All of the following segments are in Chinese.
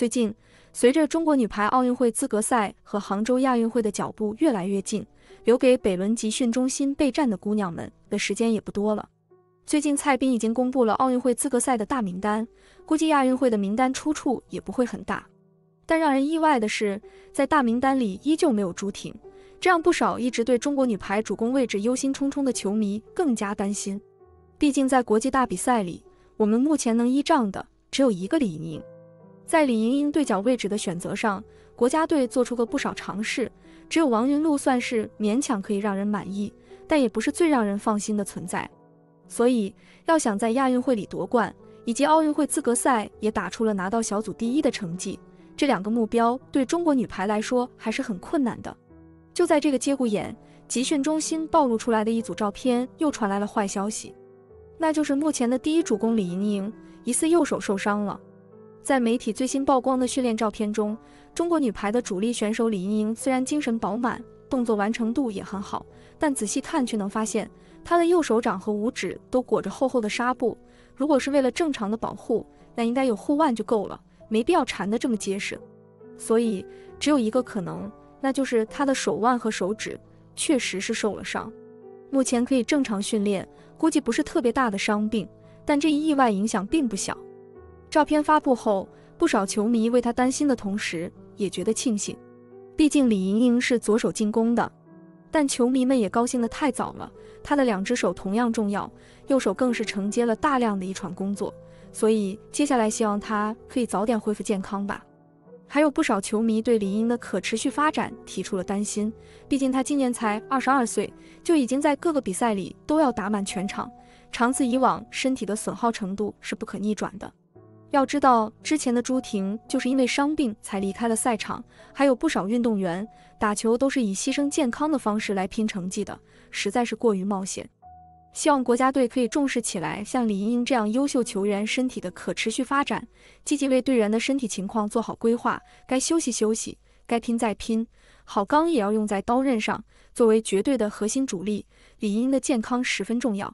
最近，随着中国女排奥运会资格赛和杭州亚运会的脚步越来越近，留给北仑集训中心备战的姑娘们的时间也不多了。最近，蔡斌已经公布了奥运会资格赛的大名单，估计亚运会的名单出处也不会很大。但让人意外的是，在大名单里依旧没有朱婷，这让不少一直对中国女排主攻位置忧心忡忡的球迷更加担心。毕竟，在国际大比赛里，我们目前能依仗的只有一个李盈莹。在李盈莹对角位置的选择上，国家队做出过不少尝试，只有王云璐算是勉强可以让人满意，但也不是最让人放心的存在。所以，要想在亚运会里夺冠，以及奥运会资格赛也打出了拿到小组第一的成绩，这两个目标对中国女排来说还是很困难的。就在这个节骨眼，集训中心暴露出来的一组照片又传来了坏消息，那就是目前的第一主攻李盈莹疑似右手受伤了。在媒体最新曝光的训练照片中，中国女排的主力选手李盈莹虽然精神饱满，动作完成度也很好，但仔细看却能发现她的右手掌和五指都裹着厚厚的纱布。如果是为了正常的保护，那应该有护腕就够了，没必要缠得这么结实。所以只有一个可能，那就是她的手腕和手指确实是受了伤。目前可以正常训练，估计不是特别大的伤病，但这一意外影响并不小。照片发布后，不少球迷为他担心的同时，也觉得庆幸。毕竟李盈莹是左手进攻的，但球迷们也高兴得太早了。她的两只手同样重要，右手更是承接了大量的一传工作，所以接下来希望她可以早点恢复健康吧。还有不少球迷对李盈莹的可持续发展提出了担心，毕竟她今年才二十二岁，就已经在各个比赛里都要打满全场，长此以往，身体的损耗程度是不可逆转的。要知道，之前的朱婷就是因为伤病才离开了赛场，还有不少运动员打球都是以牺牲健康的方式来拼成绩的，实在是过于冒险。希望国家队可以重视起来，像李盈莹这样优秀球员身体的可持续发展，积极为队员的身体情况做好规划，该休息休息，该拼再拼。好钢也要用在刀刃上，作为绝对的核心主力，李盈莹的健康十分重要。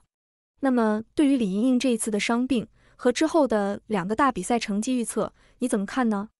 那么，对于李盈莹这一次的伤病，和之后的两个大比赛成绩预测，你怎么看呢？